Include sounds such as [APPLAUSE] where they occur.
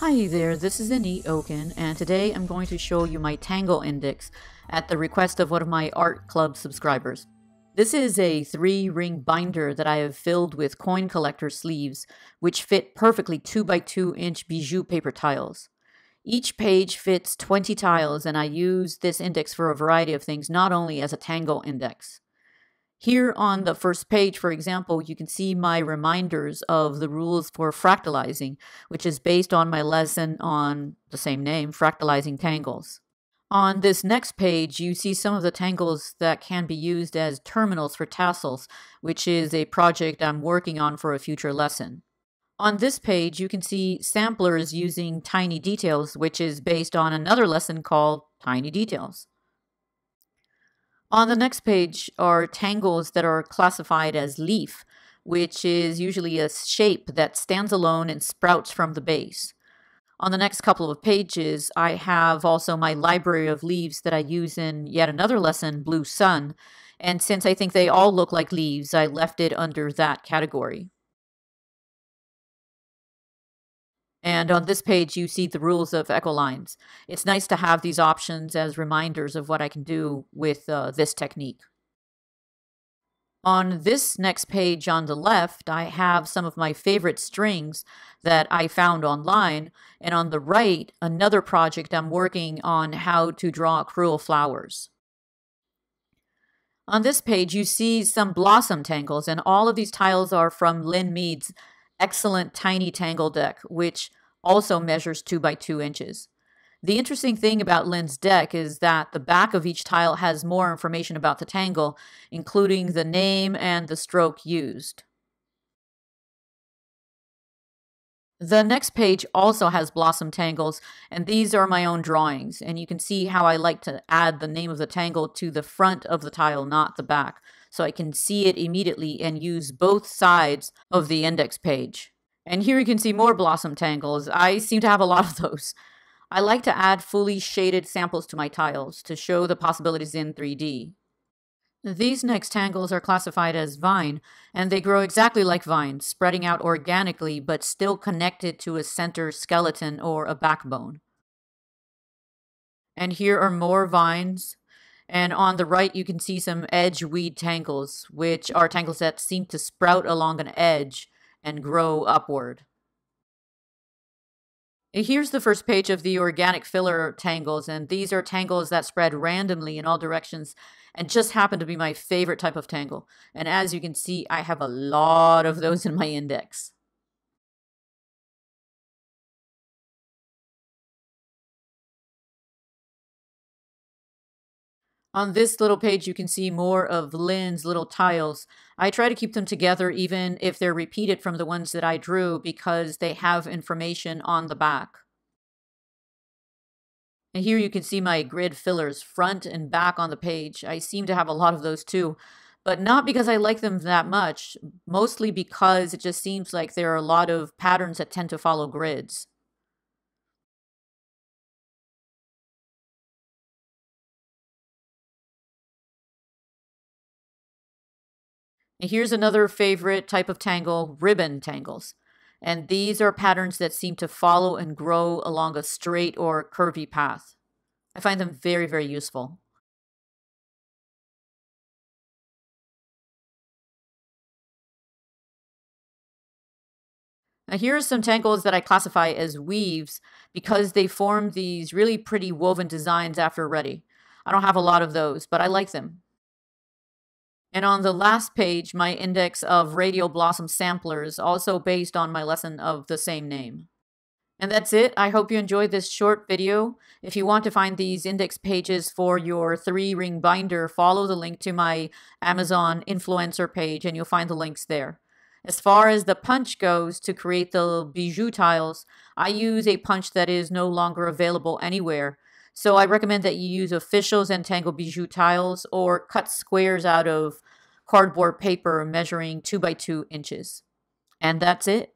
Hi there, this is Eni Oken, and today I'm going to show you my Tangle Index at the request of one of my Art Club subscribers. This is a three-ring binder that I have filled with coin collector sleeves, which fit perfectly 2x2 inch bijou paper tiles. Each page fits 20 tiles, and I use this index for a variety of things, not only as a Tangle index. Here on the first page, for example, you can see my reminders of the rules for fractalizing, which is based on my lesson on the same name, fractalizing tangles. On this next page, you see some of the tangles that can be used as terminals for tassels, which is a project I'm working on for a future lesson. On this page, you can see samplers using tiny details, which is based on another lesson called Tiny Details. On the next page are tangles that are classified as leaf, which is usually a shape that stands alone and sprouts from the base. On the next couple of pages, I have also my library of leaves that I use in yet another lesson, Blue Sun, and since I think they all look like leaves, I left it under that category. And on this page, you see the rules of echo lines. It's nice to have these options as reminders of what I can do with uh, this technique. On this next page on the left, I have some of my favorite strings that I found online. And on the right, another project I'm working on how to draw crewel flowers. On this page, you see some blossom tangles, and all of these tiles are from Lynn Mead's excellent tiny tangle deck, which also measures 2 by 2 inches. The interesting thing about Lynn's deck is that the back of each tile has more information about the tangle, including the name and the stroke used. The next page also has blossom tangles, and these are my own drawings, and you can see how I like to add the name of the tangle to the front of the tile, not the back, so I can see it immediately and use both sides of the index page. And here you can see more blossom tangles. I seem to have a lot of [LAUGHS] those. I like to add fully shaded samples to my tiles to show the possibilities in 3D. These next tangles are classified as vine, and they grow exactly like vines, spreading out organically but still connected to a center skeleton or a backbone. And here are more vines. And on the right, you can see some edge weed tangles, which are tangles that seem to sprout along an edge and grow upward. Here's the first page of the organic filler tangles, and these are tangles that spread randomly in all directions and just happen to be my favorite type of tangle. And as you can see, I have a lot of those in my index. On this little page, you can see more of Lynn's little tiles. I try to keep them together even if they're repeated from the ones that I drew because they have information on the back. And here you can see my grid fillers front and back on the page. I seem to have a lot of those too, but not because I like them that much, mostly because it just seems like there are a lot of patterns that tend to follow grids. And here's another favorite type of tangle, ribbon tangles. And these are patterns that seem to follow and grow along a straight or curvy path. I find them very, very useful. Now here are some tangles that I classify as weaves because they form these really pretty woven designs after ready. I don't have a lot of those, but I like them. And on the last page, my index of radial blossom samplers, also based on my lesson of the same name. And that's it. I hope you enjoyed this short video. If you want to find these index pages for your three ring binder, follow the link to my Amazon influencer page and you'll find the links there. As far as the punch goes to create the bijou tiles, I use a punch that is no longer available anywhere. So I recommend that you use official Zentangle Bijou tiles or cut squares out of cardboard paper measuring 2 by 2 inches. And that's it.